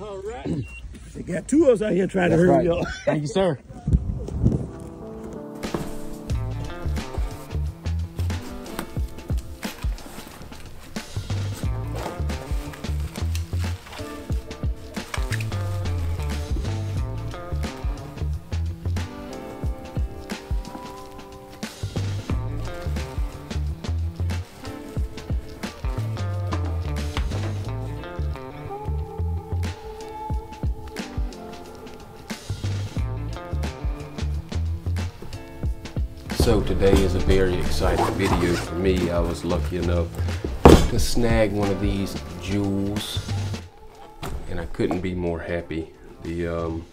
All right. They got two of us out here trying That's to hurry right. up. Thank you, sir. So today is a very exciting video for me. I was lucky enough to snag one of these jewels and I couldn't be more happy. The um,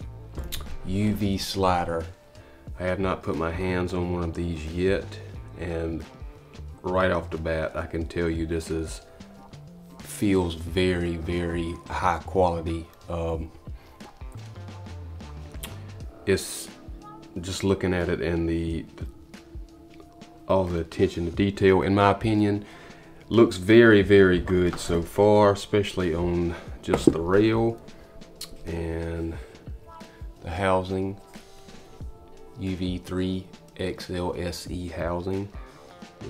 UV slider. I have not put my hands on one of these yet and right off the bat I can tell you this is feels very very high quality. Um, it's just looking at it and the, the all the attention to detail in my opinion looks very very good so far especially on just the rail and the housing UV3 XLSE housing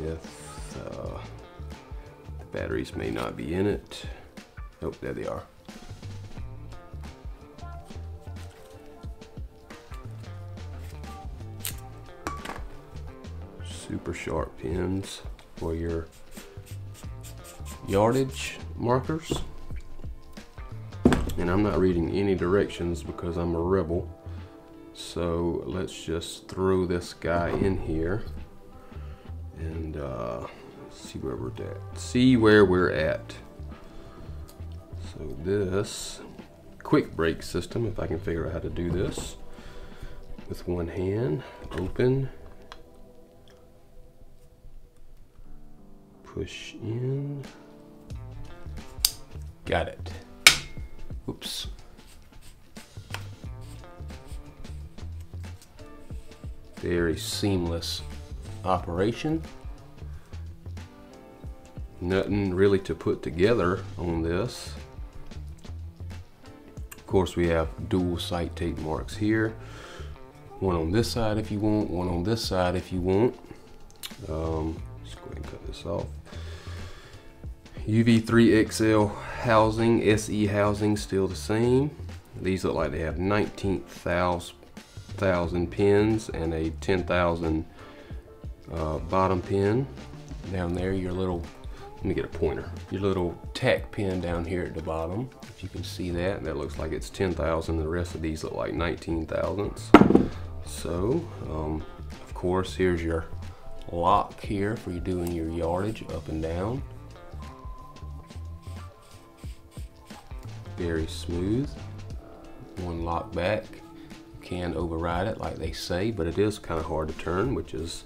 with uh, the batteries may not be in it. Oh there they are super sharp pins for your yardage markers. And I'm not reading any directions because I'm a rebel. So let's just throw this guy in here and uh, see where we're at. See where we're at. So this quick brake system, if I can figure out how to do this with one hand, open, push in. Got it. Oops. Very seamless operation. Nothing really to put together on this. Of course, we have dual sight tape marks here. One on this side if you want, one on this side if you want. Um, let's go ahead and cut this off. UV3XL housing, SE housing, still the same. These look like they have 19,000 pins and a 10,000 uh, bottom pin. Down there, your little, let me get a pointer. Your little tack pin down here at the bottom. If you can see that, that looks like it's 10,000. The rest of these look like 19 thousandths. So, um, of course, here's your lock here for you doing your yardage up and down. Very smooth. One lock back. Can override it like they say, but it is kind of hard to turn, which is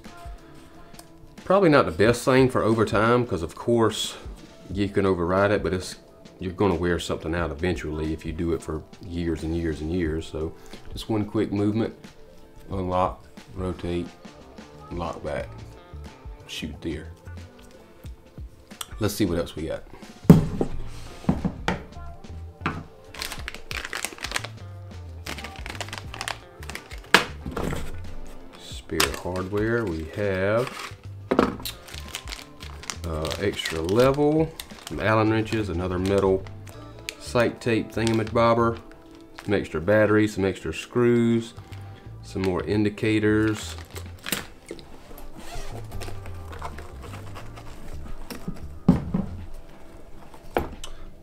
probably not the best thing for overtime because of course you can override it, but it's you're going to wear something out eventually if you do it for years and years and years. So just one quick movement, unlock, rotate, lock back, shoot deer. Let's see what else we got. Spear hardware, we have uh, extra level, some Allen wrenches, another metal sight tape thingamabobber, some extra batteries, some extra screws, some more indicators.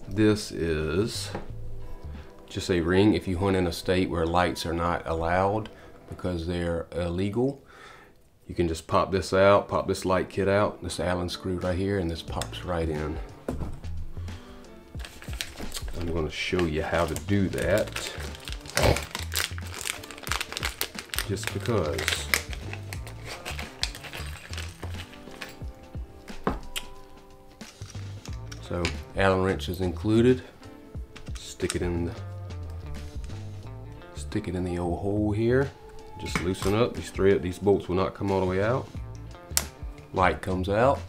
This is just a ring if you hunt in a state where lights are not allowed because they're illegal. You can just pop this out, pop this light kit out, this Allen screw right here, and this pops right in. I'm going to show you how to do that. Just because. So, Allen wrench is included. Stick it in the stick it in the old hole here. Just loosen up these thread. These bolts will not come all the way out. Light comes out.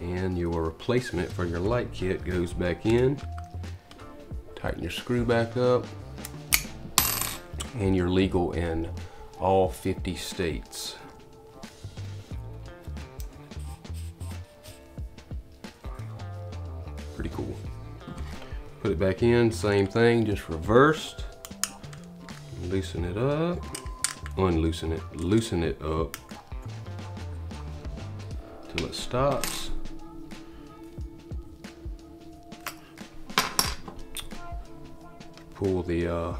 and your replacement for your light kit goes back in. Tighten your screw back up and you're legal in all 50 states. Pretty cool. Put it back in, same thing, just reversed. Loosen it up, unloosen it, loosen it up till it stops. Pull the uh,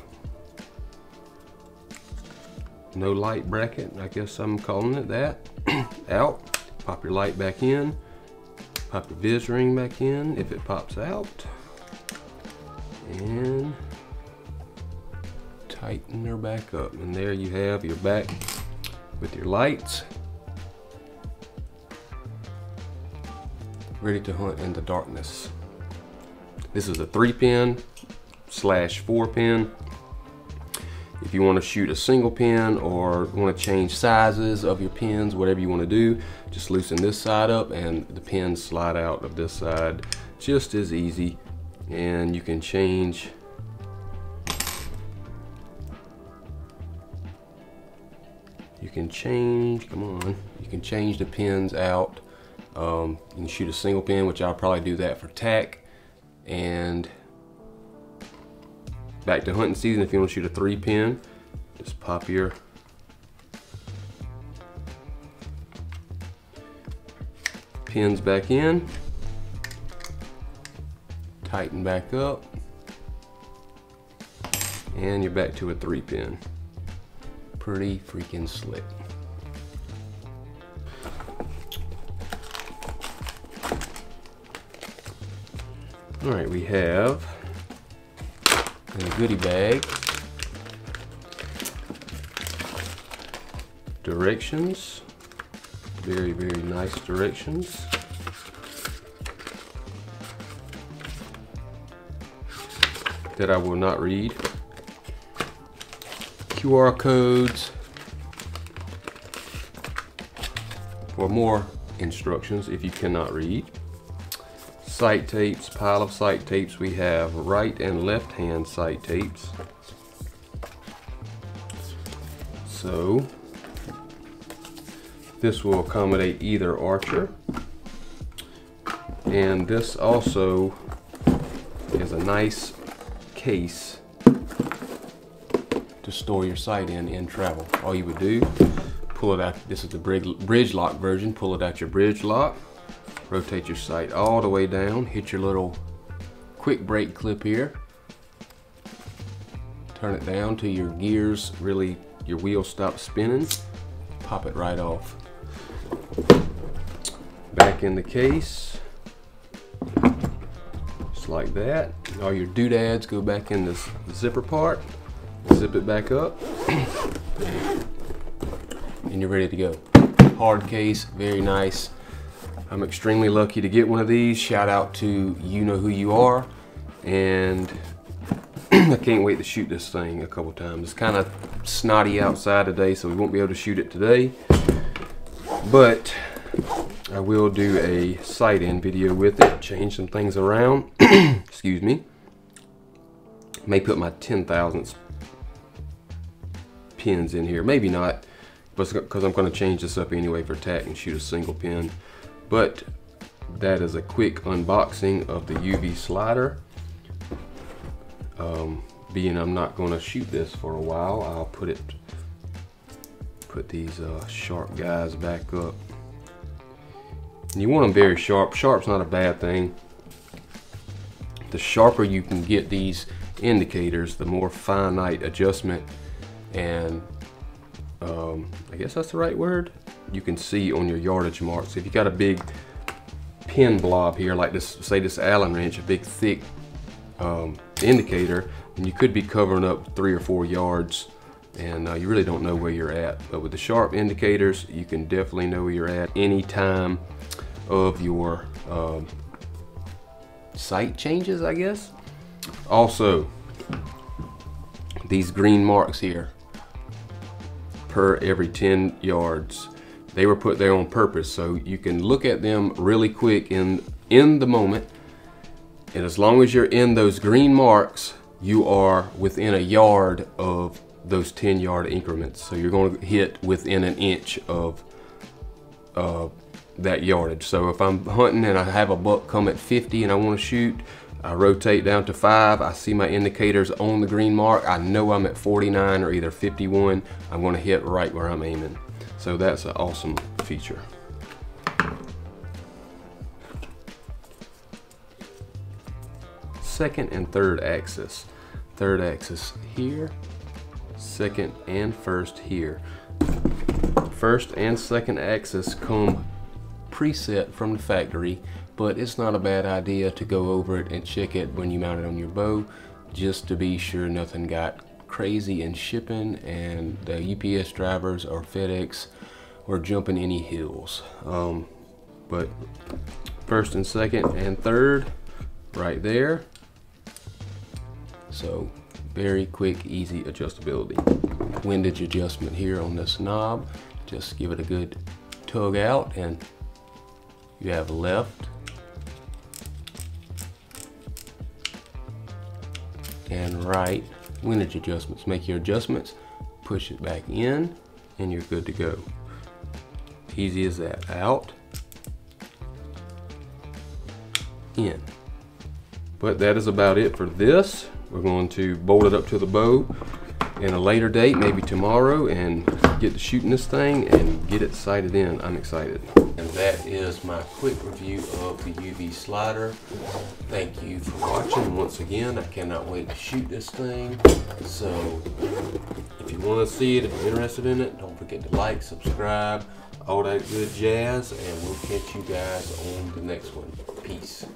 no light bracket, I guess I'm calling it that, out. Pop your light back in. Pop your vis ring back in if it pops out. And tighten her back up. And there you have your back with your lights. Ready to hunt in the darkness. This is a three pin slash four pin. If you want to shoot a single pin or want to change sizes of your pins, whatever you want to do, just loosen this side up and the pins slide out of this side just as easy. And you can change you can change, come on, you can change the pins out. Um, you can shoot a single pin, which I'll probably do that for tack. And back to hunting season, if you want to shoot a three pin, just pop your pins back in, tighten back up, and you're back to a three pin. Pretty freaking slick. All right, we have a goodie bag directions very very nice directions that I will not read QR codes for more instructions if you cannot read sight tapes, pile of sight tapes. We have right and left hand sight tapes. So this will accommodate either archer. And this also is a nice case to store your sight in in travel. All you would do, pull it out. This is the bridge lock version. Pull it out your bridge lock rotate your sight all the way down, hit your little quick brake clip here, turn it down till your gears really, your wheel stops spinning, pop it right off. Back in the case, like that. All your doodads go back in this zipper part, zip it back up, and you're ready to go. Hard case, very nice. I'm extremely lucky to get one of these. Shout out to you know who you are. And I can't wait to shoot this thing a couple times. It's kind of snotty outside today, so we won't be able to shoot it today. But I will do a sight-in video with it, change some things around. Excuse me. May put my 10 thousandths pins in here. Maybe not, because I'm going to change this up anyway for tack and shoot a single pin. But that is a quick unboxing of the UV slider. Um, being I'm not going to shoot this for a while, I'll put it, put these uh, sharp guys back up. You want them very sharp. Sharp's not a bad thing. The sharper you can get these indicators, the more finite adjustment and um, I guess that's the right word, you can see on your yardage marks. If you got a big pin blob here, like this, say this Allen wrench, a big thick um, indicator, and you could be covering up three or four yards and uh, you really don't know where you're at. But with the sharp indicators, you can definitely know where you're at any time of your um, sight changes, I guess. Also, these green marks here per every 10 yards they were put there on purpose so you can look at them really quick in in the moment and as long as you're in those green marks you are within a yard of those 10 yard increments so you're going to hit within an inch of uh, that yardage so if I'm hunting and I have a buck come at 50 and I want to shoot I rotate down to five. I see my indicators on the green mark. I know I'm at 49 or either 51. I'm gonna hit right where I'm aiming. So that's an awesome feature. Second and third axis. Third axis here, second and first here. First and second axis come preset from the factory but it's not a bad idea to go over it and check it when you mount it on your bow just to be sure nothing got crazy in shipping and the UPS drivers or FedEx or jumping any hills. Um, but first and second and third right there. So very quick, easy adjustability. Windage adjustment here on this knob. Just give it a good tug out and you have left and right windage adjustments. Make your adjustments, push it back in, and you're good to go. Easy as that. Out, in. But that is about it for this. We're going to bolt it up to the bow in a later date, maybe tomorrow, and get to shooting this thing and get it sighted in. I'm excited. And that is my quick review of the UV slider. Thank you for watching once again. I cannot wait to shoot this thing. So if you want to see it, if you're interested in it, don't forget to like, subscribe, all that good jazz, and we'll catch you guys on the next one. Peace.